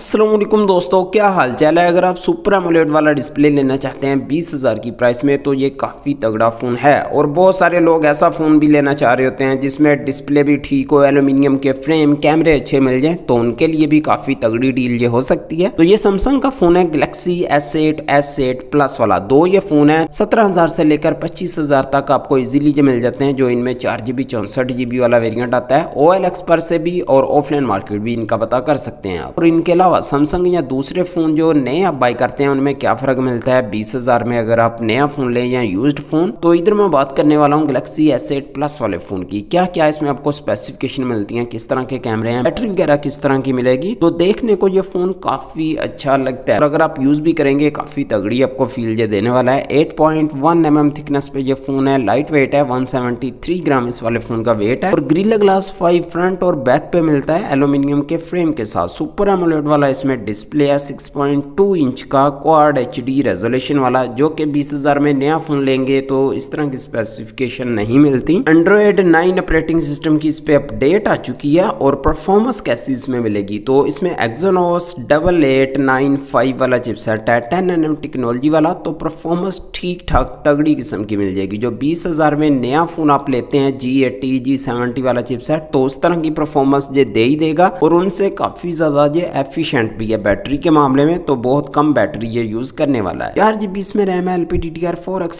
असलम दोस्तों, क्या हाल चाल है? अगर आप सुपर एमोलेट वाला डिस्प्ले लेना चाहते हैं बीस हज़ार की प्राइस में तो ये काफ़ी तगड़ा फ़ोन है। और बहुत सारे लोग ऐसा फ़ोन भी लेना चाह रहे होते हैं, जिसमें डिस्प्ले भी ठीक हो एलुमिनियम के फ्रेम, कैमरे अच्छे मिल जाएँ तो उनके लिए भी काफ़ी तगड़ी डील ये हो सकती है। तो ये सैमसंग का फ़ोन है Galaxy S eight S eight plus वाला। दो ये फ़ोन है, सत्रह हज़ार से लेकर पच्चीस हज़ार तक आपको इजीली जो मिल जाते हैं, जो इनमें चार जी वाला वेरियंट आता है। ओ एल एक्स पर से भी और ऑफलाइन मार्केट भी इनका पता कर सकते हैं और इनके अलावा सैमसंग या दूसरे फ़ोन जो नए आप बाई करते हैं, उनमें क्या फ़र्क मिलता है? बीस हज़ार में अगर आप नया फ़ोन लें या यूज्ड फ़ोन तो इधर मैं बात करने वाला हूँ गलेक्सी एस एट प्लस वाले फ़ोन की। क्या क्या इसमें आपको स्पेसिफिकेशन मिलती है? किस तरह के कैमरे हैं? बैटरी वगैरह किस तरह की मिलेगी? तो देखने को ये फ़ोन काफ़ी अच्छा लगता है। और अगर आप यूज़ भी करेंगे, काफ़ी तगड़ी आपको फील ये देने वाला है। Eight point one M M thickness पे ये फ़ोन है लाइट वेट है वन सेवेंटी थ्री ग्राम इस वाले फ़ोन का वेट है। और ग्रिल ग्लास फाइव फ्रंट और बैक पे मिलता है एल्यूमिनियम के फ्रेम के साथ। सुपर एमोलेट वाला इसमें डिस्प्ले है सिक्स 6.2 इंच का क्वाड एच रेजोल्यूशन वाला, जो कि 20000 में नया फ़ोन लेंगे तो इस तरह की स्पेसिफिकेशन नहीं मिलती। एंड्रॉयड 9 ऑपरेटिंग सिस्टम की इस पे अपडेट आ चुकी है और परफॉर्मेंस कैसी इसमें मिलेगी? तो इसमें Exynos double eight nine five वाला चिपसेट है टेन एन टेक्नोलॉजी वाला तो परफॉर्मेंस ठीक ठाक तगड़ी किस्म की मिल जाएगी। जो बीस हज़ार में नया फ़ोन आप लेते हैं जी एटी जी सेवेंटी वाला चिपसेट तो उस तरह की परफॉर्मेंस ये दे ही देगा और उनसे काफ़ी ज़्यादा ये एफिशिएंट भी है बैटरी के मामले में तो बहुत कम बैटरी ये यूज़ करने वाला है। चार जीबी इसमें रैम है एलपीडी डी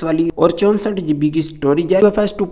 वाली, और चौसठ जीबी की स्टोरेज है। टू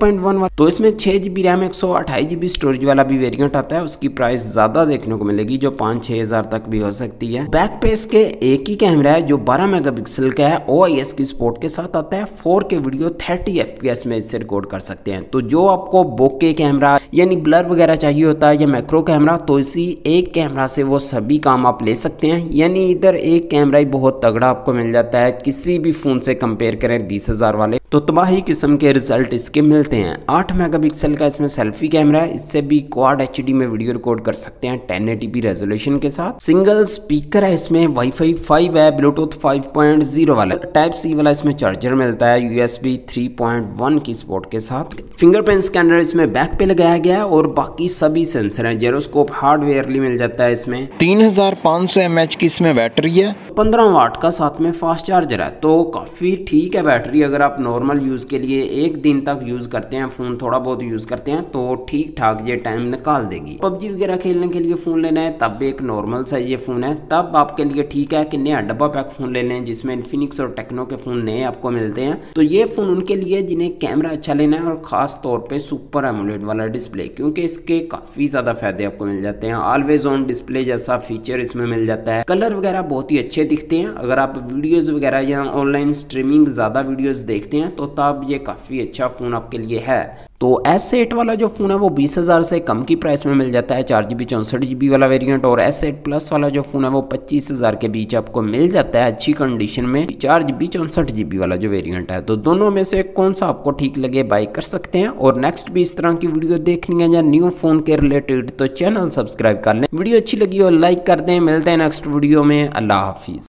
तो इसमें छह जीबी रैम, एक सौ अठाई जीबी स्टोरेज वाला भी वेरियंट आता है। उसकी प्राइस ज़्यादा देखने को मिलेगी, जो पाँच छह हज़ार तक भी हो सकती है। बैक पे इसके एक ही कैमरा है, जो बारह मेगा पिक्सल का है ओ की स्पोर्ट के साथ आता है। फोर वीडियो थर्टी एफ़ में इससे रिकॉर्ड कर सकते हैं। तो जो आपको बोके कैमरा यानी ब्लर वगैरह चाहिए होता है, या मैक्रो कैमरा तो इसी एक कैमरा से वो सभी काम आप ले सकते हैं। यानी इधर एक कैमरा ही बहुत तगड़ा आपको मिल जाता है। किसी भी फ़ोन से कंपेयर करें बीस हज़ार वाले। तो तबाही किस्म के रिज़ल्ट इसके मिलते हैं। आठ मेगापिक्सल का इसमें सेल्फी कैमरा है। इससे भी क्वाड एच में वीडियो रिकॉर्ड कर सकते हैं टेन एटी रेजोल्यूशन के साथ। सिंगल स्पीकर है इसमें वाईफाई फाइव है ब्लूटूथ फाइव पॉइंट ज़ीरो वाला। टाइप सी वाला इसमें चार्जर मिलता है यूएसबी थ्री पॉइंट वन की स्पोर्ट के साथ। फिंगरप्रिंट स्कैनर इसमें बैक पे लगाया गया है और बाकी सभी सेंसर है। जेरोस्कोप हार्डवेयरली मिल जाता है इसमें। तीन हज़ार पाँच सौ एम एच की इसमें बैटरी है। पंद्रह वाट का साथ में फास्ट चार्जर है। तो काफ़ी ठीक है बैटरी अगर आप नॉर्मल यूज़ के लिए एक दिन तक यूज़ करते हैं फ़ोन थोड़ा बहुत यूज़ करते हैं तो ठीक ठाक ये टाइम निकाल देगी। पबजी वगैरह खेलने के लिए फ़ोन लेना है, तब एक नॉर्मल सा ये फ़ोन है। तब आपके लिए ठीक है कि नया डब्बा पैक फ़ोन ले लें, जिसमें इन्फिनिक्स और टेक्नो के फ़ोन नए आपको मिलते हैं। तो ये फ़ोन उनके लिए जिन्हें कैमरा अच्छा लेना है और ख़ास तौर पर सुपर एमोलेट वाला डिस्प्ले क्योंकि इसके काफ़ी ज़्यादा फ़ायदे आपको मिल जाते हैं। ऑलवेज ऑन डिस्प्ले जैसा फीचर इसमें मिल जाता है। कलर वगैरह बहुत ही अच्छे दिखते हैं। अगर आप वीडियोज़ वगैरह या ऑनलाइन स्ट्रीमिंग ज़्यादा वीडियोज़ देखते हैं तो तब ये काफ़ी अच्छा फ़ोन आपके लिए है। तो एस एट वाला जो फ़ोन है, वो बीस हज़ार से कम की प्राइस में मिल जाता है, चार जी बी चौंसठ जी बी वाला वेरिएंट और एस एट प्लस वाला जो फ़ोन है, वो पच्चीस हज़ार के बीच आपको मिल जाता है अच्छी कंडीशन में, चार जी बी चौंसठ जी बी वाला जो वेरिएंट है। तो दोनों में से कौन सा आपको ठीक लगे बाई कर सकते हैं। और नेक्स्ट भी इस तरह की वीडियो देखनी है या न्यू फ़ोन के रिलेटेड तो चैनल सब्सक्राइब कर लें। वीडियो अच्छी लगी हो लाइक कर दें। मिलते हैं नेक्स्ट वीडियो में। अल्लाह हाफिज़।